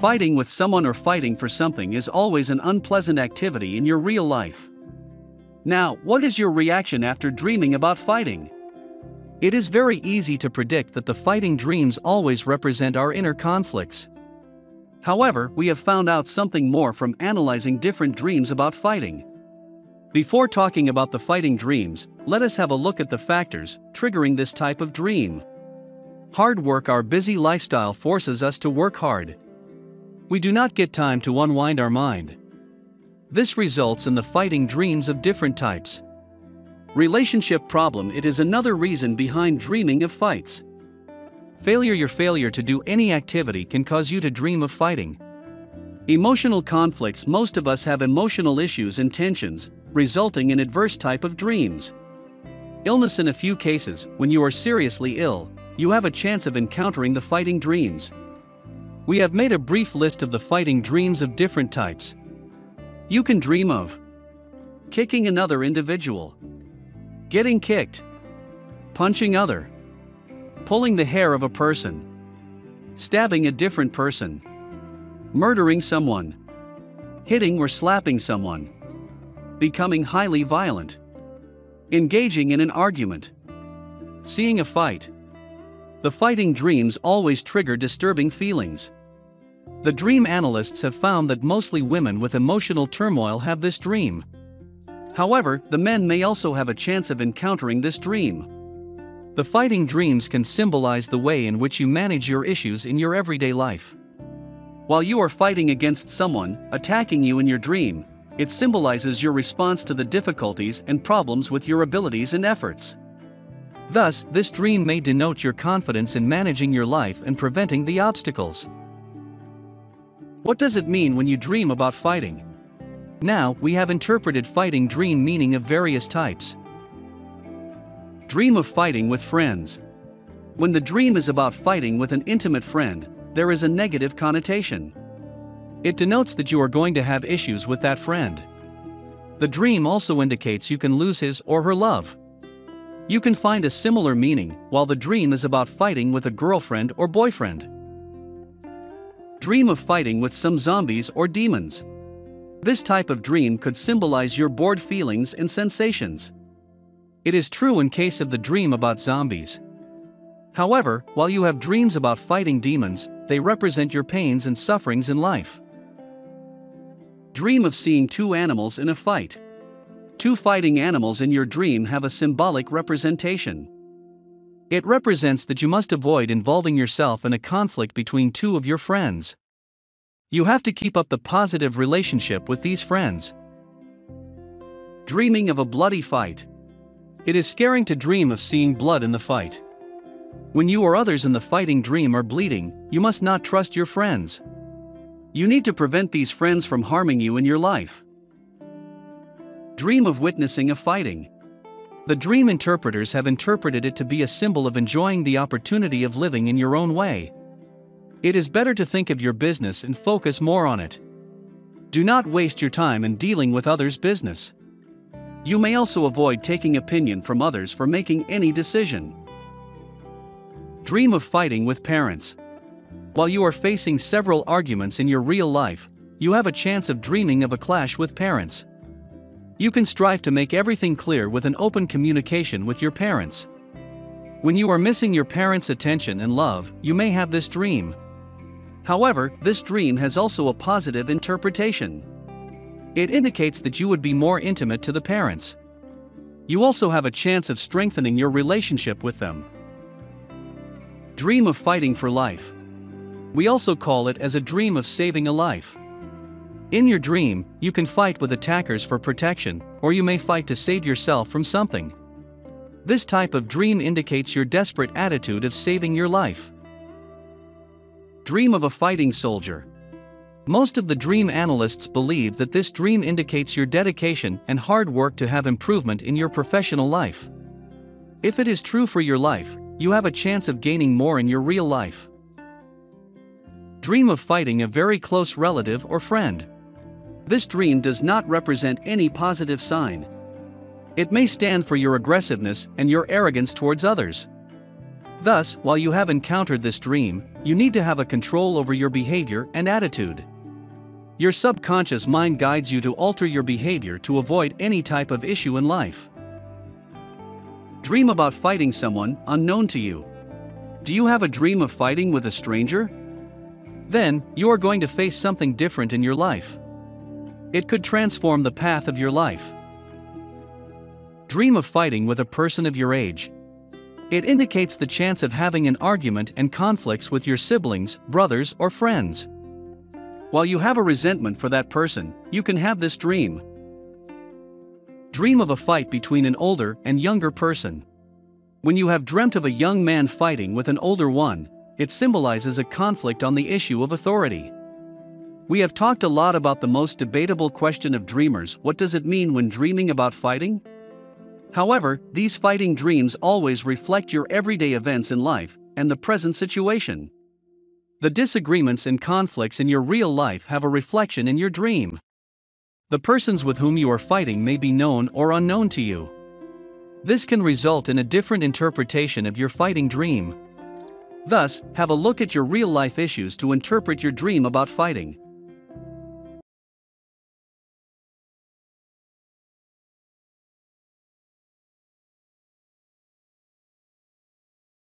Fighting with someone or fighting for something is always an unpleasant activity in your real life. Now, what is your reaction after dreaming about fighting? It is very easy to predict that the fighting dreams always represent our inner conflicts. However, we have found out something more from analyzing different dreams about fighting. Before talking about the fighting dreams, let us have a look at the factors triggering this type of dream. Hard work Our busy lifestyle forces us to work hard. We do not get time to unwind our mind. This results in the fighting dreams of different types. Relationship problem It is another reason behind dreaming of fights. Failure Your failure to do any activity can cause you to dream of fighting. Emotional conflicts Most of us have emotional issues and tensions, resulting in adverse type of dreams. Illness In a few cases, when you are seriously ill, you have a chance of encountering the fighting dreams. We have made a brief list of the fighting dreams of different types. You can dream of kicking another individual, getting kicked, punching other pulling the hair of a person, stabbing a different person, murdering someone, hitting or slapping someone, becoming highly violent, engaging in an argument, seeing a fight. The fighting dreams always trigger disturbing feelings. The dream analysts have found that mostly women with emotional turmoil have this dream. However, the men may also have a chance of encountering this dream. The fighting dreams can symbolize the way in which you manage your issues in your everyday life. While you are fighting against someone attacking you in your dream, it symbolizes your response to the difficulties and problems with your abilities and efforts. Thus, this dream may denote your confidence in managing your life and preventing the obstacles. What does it mean when you dream about fighting? Now, we have interpreted fighting dream meaning of various types. Dream of fighting with friends. When the dream is about fighting with an intimate friend, there is a negative connotation. It denotes that you are going to have issues with that friend. The dream also indicates you can lose his or her love. You can find a similar meaning while the dream is about fighting with a girlfriend or boyfriend. Dream of fighting with some zombies or demons. This type of dream could symbolize your bored feelings and sensations. It is true in case of the dream about zombies. However, while you have dreams about fighting demons, they represent your pains and sufferings in life. Dream of seeing two animals in a fight. Two fighting animals in your dream have a symbolic representation. It represents that you must avoid involving yourself in a conflict between two of your friends. You have to keep up the positive relationship with these friends. Dreaming of a bloody fight. It is scaring to dream of seeing blood in the fight. When you or others in the fighting dream are bleeding, you must not trust your friends. You need to prevent these friends from harming you in your life. Dream of witnessing a fighting. The dream interpreters have interpreted it to be a symbol of enjoying the opportunity of living in your own way. It is better to think of your business and focus more on it. Do not waste your time in dealing with others' business. You may also avoid taking opinion from others for making any decision. Dream of fighting with parents. While you are facing several arguments in your real life, you have a chance of dreaming of a clash with parents. You can strive to make everything clear with an open communication with your parents. When you are missing your parents' attention and love, you may have this dream. However, this dream has also a positive interpretation. It indicates that you would be more intimate to the parents. You also have a chance of strengthening your relationship with them. Dream of fighting for life. We also call it as a dream of saving a life. In your dream, you can fight with attackers for protection, or you may fight to save yourself from something. This type of dream indicates your desperate attitude of saving your life. Dream of a fighting soldier. Most of the dream analysts believe that this dream indicates your dedication and hard work to have improvement in your professional life. If it is true for your life, you have a chance of gaining more in your real life. Dream of fighting a very close relative or friend. This dream does not represent any positive sign. It may stand for your aggressiveness and your arrogance towards others. Thus, while you have encountered this dream, you need to have a control over your behavior and attitude. Your subconscious mind guides you to alter your behavior to avoid any type of issue in life. Dream about fighting someone unknown to you. Do you have a dream of fighting with a stranger? Then, you are going to face something different in your life. It could transform the path of your life. Dream of fighting with a person of your age. It indicates the chance of having an argument and conflicts with your siblings, brothers, or friends. While you have a resentment for that person, you can have this dream. Dream of a fight between an older and younger person. When you have dreamt of a young man fighting with an older one, it symbolizes a conflict on the issue of authority. We have talked a lot about the most debatable question of dreamers what does it mean when dreaming about fighting? However, these fighting dreams always reflect your everyday events in life and the present situation. The disagreements and conflicts in your real life have a reflection in your dream. The persons with whom you are fighting may be known or unknown to you. This can result in a different interpretation of your fighting dream. Thus, have a look at your real life issues to interpret your dream about fighting.